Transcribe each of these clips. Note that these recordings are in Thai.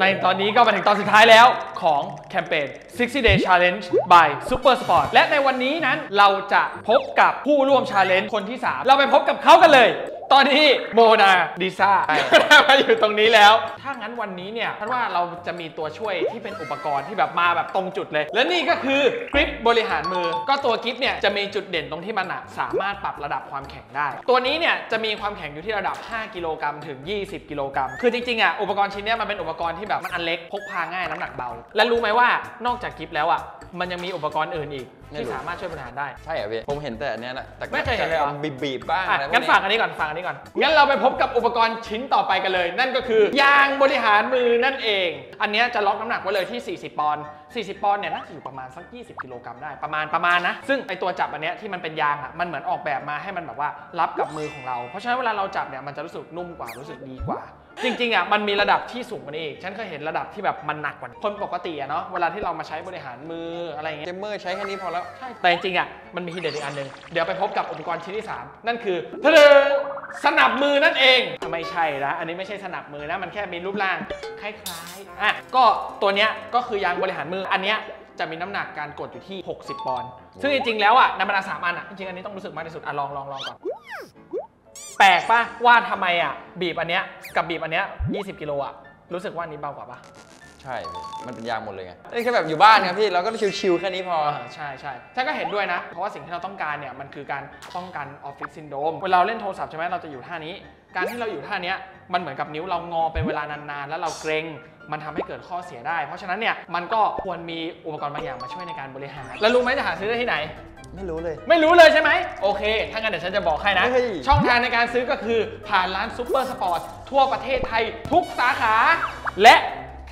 ในตอนนี้ก็มาถึงตอนสุดท้ายแล้ว ของแคมเปญ 60 Day Challenge by Super Sport และในวันนี้นั้นเราจะพบกับผู้ร่วม Challenge คนที่ 3 เราไปพบกับเขากันเลย ตอนนี้โมนาดิซ่ามาอยู่ตรงนี้แล้ว ถ้างั้นวันนี้เนี่ยคาดว่าเราจะมีตัวช่วยที่เป็นอุปกรณ์ที่แบบมาแบบตรงจุดเลย และนี่ก็คือกริปบริหารมือ ก็ตัวกริปเนี่ยจะมีจุดเด่นตรงที่มันอะสามารถปรับระดับความแข็งได้ ตัวนี้เนี่ยจะมีความแข็งอยู่ที่ระดับ 5 กิโลกรัมถึง 20 กิโลกรัมคือจริงๆอะอุปกรณ์ชิ้นเนี้ยมันเป็นอุปกรณ์ที่แบบมันอันเล็กพกพาง่ายน้ำหนักเบาและรู้ไหมว่านอกจากกริปแล้วอะมันยังมีอุปกรณ์อื่นอีกไม่ที่รู้สามารถช่วยบริหารได้ ใช่เหรอพี่ผมเห็นแต่อันเนี้ยแหละแต่ไม่เคยเห็นเลยเหรอ บีบบีบๆบ้างอะอะไรพวงั้นฝากอันนี้ก่อนฝากอันนี้ก่อน งั้นเราไปพบกับอุปกรณ์ชิ้นต่อไปกันเลย นั่นก็คือยางบริหารมือนั่นเอง อันเนี้ยจะล็อกน้ำหนักไว้เลยที่ 40 ปอนด์ 40 ปอนด์เนี่ยน่าจะอยู่ประมาณสัก 20 กิโลกรัมได้ประมาณประมาณนะ ซึ่งไอตัวจับอันเนี้ยที่มันเป็นยางอะมันเหมือนออกแบบมาให้มันแบบว่ารับกับมือของเรา เพราะฉะนั้นเวลาเราจับเนี่ยมันจะรู้สึกนุ่มกว่ารู้สึกดีกว่า จริงๆอะมันมีระดับที่สูงกว่านี้อีก ฉันเคยเห็นระดับที่แบบมันหนักกว่านี้คนปกติอะเนาะเวลาที่เรามาใช้บริหารมืออะไรอย่างเงี้ย เกมเมอร์ใช้แค่นี้พอแล้ว ใช่ แต่จริงๆอะมันมีทีเด็ดอีกอันหนึ่งเดี๋ยวไปพบกับอุปกรณ์ชิ้นที่ 3 นั่นคือทะเลสนับมือนั่นเองไม่ใช่นะอันนี้ไม่ใช่สนับมือนะ มันแค่มีรูปร่างคล้ายๆอะก็ตัวเนี้ยก็คือยางบริหารมืออันเนี้ยจะมีน้ำหนักการกดอยู่ที่ 60 ปอนด์ซึ่งจริงๆแล้วอะในบรรดาสามอันอะจริงๆอันนี้ต้องรู้สึกมากที่สุดอะลองลองลองก่อน แปลกป่ะว่าทำไมอะ บีบอันเนี้ยกับบีบอันเนี้ย20 กิโลอะ รู้สึกว่าอันนี้เบากว่าป่ะใช่พี่มันเป็นยางหมดเลยไงนี่แค่แบบอยู่บ้านครับพี่เราก็ chill ๆแค่นี้พออ่าใช่ใช่ฉันก็เห็นด้วยนะ เพราะว่าสิ่งที่เราต้องการเนี่ย มันคือการป้องกันออฟฟิศซินโดรมเวลาเราเล่นโทรศัพท์ใช่ไหมเราจะอยู่ท่านี้ การที่เราอยู่ท่าเนี้ยมันเหมือนกับนิ้วเรางอเป็นเวลานานๆ แล้วเราเกร็งมันทำให้เกิดข้อเสียได้ เพราะฉะนั้นเนี่ยมันก็ควรมีอุปกรณ์บางอย่างมาช่วยในการบริหาร แล้วรู้ไหมจะหาซื้อได้ที่ไหน ไม่รู้เลย ไม่รู้เลยใช่ไหมโอเค ถ้างั้นเดี๋ยวฉันจะบอกให้นะ เฮ้ย ช่องทางในการซื้อก็คือผ่านร้าน Supersports ทั่วประเทศไทยทุกสาขา และ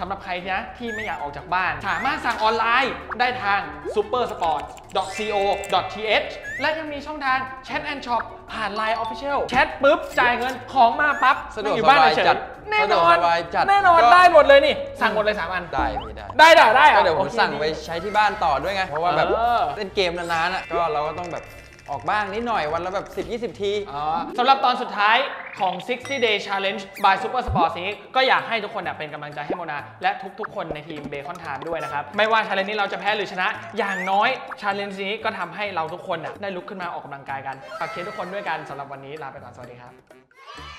สำหรับใครนะที่ไม่อยากออกจากบ้าน สามารถสั่งออนไลน์ได้ทาง supersports.co.th และยังมีช่องทาง Chat and Shop ผ่าน Line Official แชทปุ๊บ จ่ายเงินของมาปั๊บสะดวกไม่อยู่บ้านสบายเฉยจัดแน่นอนสะดวกสบายจัดแน่นอนก็ได้หมดเลยนี่ สั่งหมดเลย3อัน ได้พี่ได้ ได้ได้ได้หรก็อเคดีเดี๋ยวผมสั่งไปใช้ที่บ้านต่อด้วยไง เพราะว่าแบบเออเล่นเกมนานๆอะก็เราก็ต้องแบบออกบ้างนิดหน่อยวันละแบบ 10-20 ทีอ๋อสำหรับตอนสุดท้าย ของ 60 Day Challenge by Supersports นี้ก็อยากให้ทุกคนน่ะเป็นกำลังใจให้โมนา และทุกๆ คนในทีม Bacon Time ด้วยนะครับ ไม่ว่า challenge นี้เราจะแพ้หรือชนะ อย่างน้อย challenge นี้ก็ทำให้เราทุกคนน่ะได้ลุกขึ้นมาออกกำลังกายกันฝากเชียร์ทุกคนด้วยกันสำหรับวันนี้ลาไปก่อนสวัสดีครับ